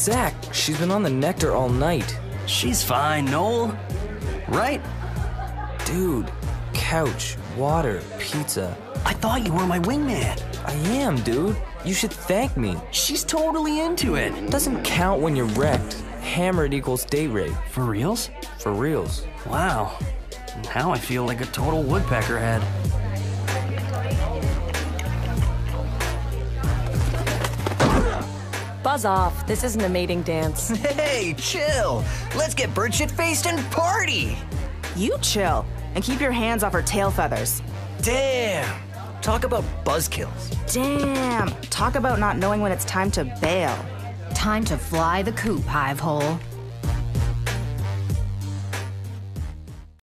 Zach, she's been on the nectar all night. She's fine, Noel. Right? Dude, couch, water, pizza. I thought you were my wingman. I am, dude. You should thank me. She's totally into it. Doesn't count when you're wrecked. Hammered equals date rate. For reals? For reals. Wow. Now I feel like a total woodpecker head. Buzz off. This isn't a mating dance. Hey, chill. Let's get bird shit faced and party. You chill and keep your hands off her tail feathers. Damn. Talk about buzzkills. Damn. Talk about not knowing when it's time to bail. Time to fly the coop, hive hole.